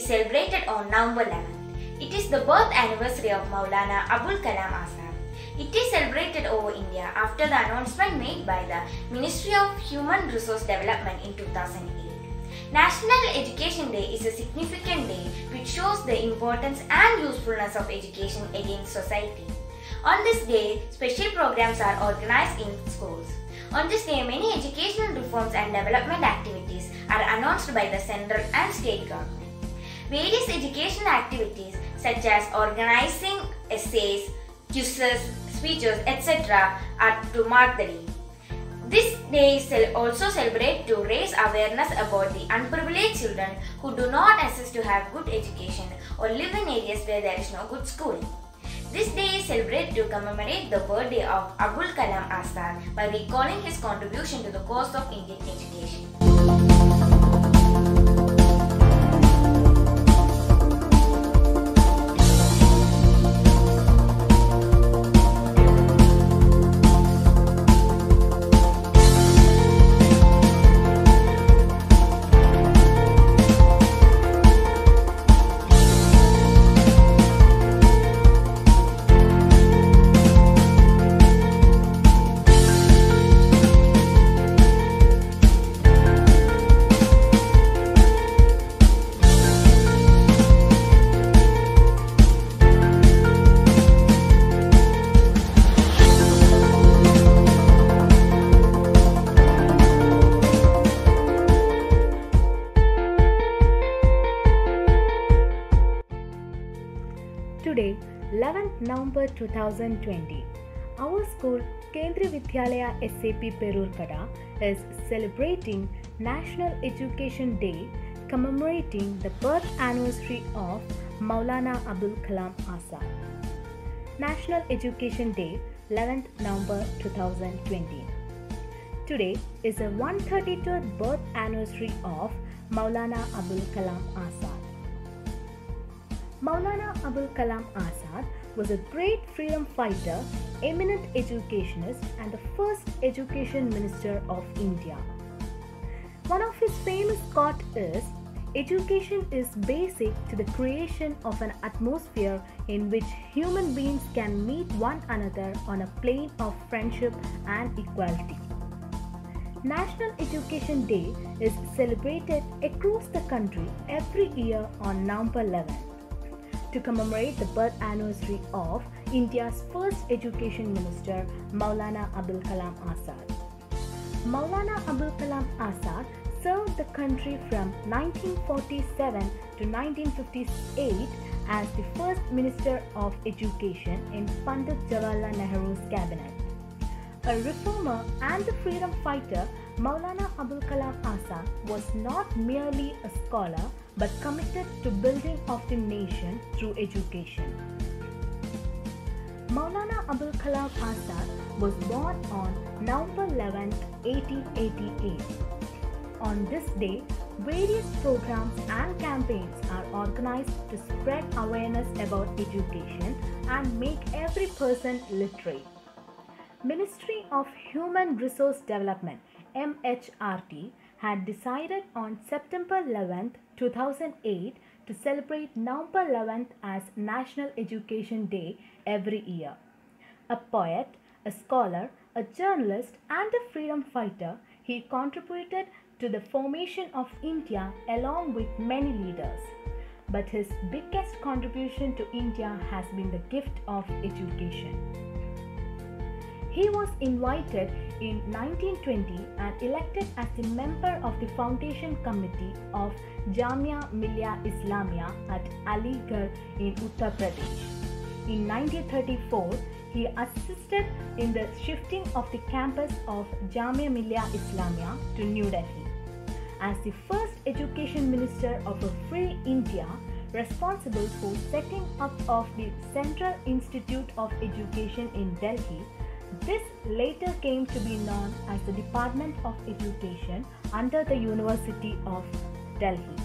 November 11th. It is the birth anniversary of Maulana Abul Kalam Azad. It is celebrated over India after the announcement made by the Ministry of Human Resource Development in 2008. National Education Day is a significant day which shows the importance and usefulness of education against society. On this day, special programs are organized in schools. On this day, many educational reforms and development activities are announced by the central and state government. Various educational activities such as organizing essays, quizzes, speeches, etc. are to mark the day. This day is also celebrated to raise awareness about the unprivileged children who do not access to have good education or live in areas where there is no good schooling. This day is celebrated to commemorate the birthday of Abul Kalam Azad by recalling his contribution to the cause of Indian education. 11th November 2020, our school Kendriya Vidyalaya SAP Peroorkada is celebrating National Education Day commemorating the birth anniversary of Maulana Abul Kalam Azad. National Education Day 11th November 2020. Today is the 133rd birth anniversary of Maulana Abul Kalam Azad. Maulana Abul Kalam Azad was a great freedom fighter, eminent educationist, and the first education minister of India. One of his famous quote is Education is basic to the creation of an atmosphere in which human beings can meet one another on a plane of friendship and equality. National Education Day is celebrated across the country every year on November 11 to commemorate the birth anniversary of India's first education minister, Maulana Abul Kalam Azad. Maulana Abul Kalam Azad served the country from 1947 to 1958 as the first Minister of Education in Pandit Jawaharlal Nehru's cabinet. A reformer and a freedom fighter, Maulana Abul Kalam Azad was not merely a scholar but committed to building of the nation through education. Maulana Abul Kalam Azad was born on November 11, 1888. On this day, various programs and campaigns are organized to spread awareness about education and make every person literate. Ministry of Human Resource Development MHRD had decided on September 11, 2008 to celebrate November 11th as National Education Day every year. A poet, a scholar, a journalist, and a freedom fighter, he contributed to the formation of India along with many leaders. But his biggest contribution to India has been the gift of education. He was invited in 1920 and elected as the member of the foundation committee of Jamia Millia Islamia at Aligarh in Uttar Pradesh. In 1934, he assisted in the shifting of the campus of Jamia Millia Islamia to New Delhi. As the first education minister of a free India, responsible for setting up of the Central Institute of Education in Delhi, this later came to be known as the Department of Education under the University of Delhi.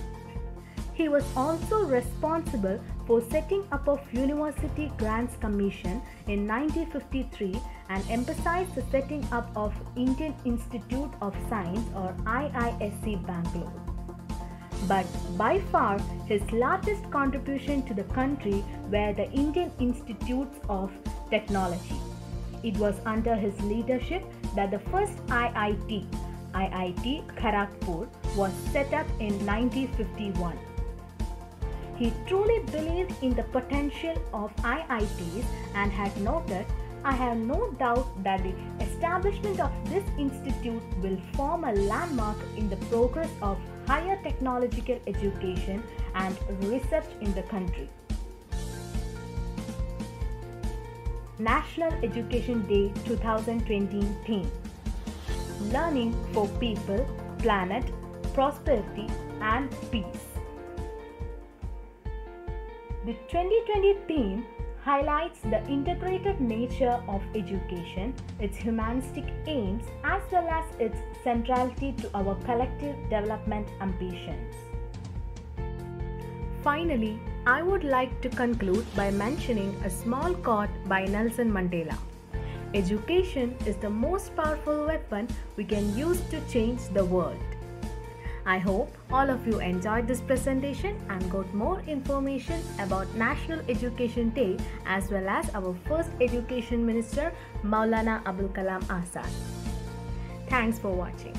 He was also responsible for setting up of University Grants Commission in 1953 and emphasized the setting up of Indian Institute of Science or IISc Bangalore. but by far his largest contribution to the country were the Indian Institutes of Technology. It was under his leadership that the first IIT, IIT Kharagpur, was set up in 1951. He truly believed in the potential of IITs and had noted, I have no doubt that the establishment of this institute will form a landmark in the progress of higher technological education and research in the country. National Education Day 2020 theme Learning for People, Planet, Prosperity and Peace. The 2020 theme highlights the integrated nature of education, its humanistic aims, as well as its centrality to our collective development ambitions. Finally, I would like to conclude by mentioning a small quote by Nelson Mandela. Education is the most powerful weapon we can use to change the world. I hope all of you enjoyed this presentation and got more information about National Education Day as well as our first Education Minister Maulana Abul Kalam Azad. Thanks for watching.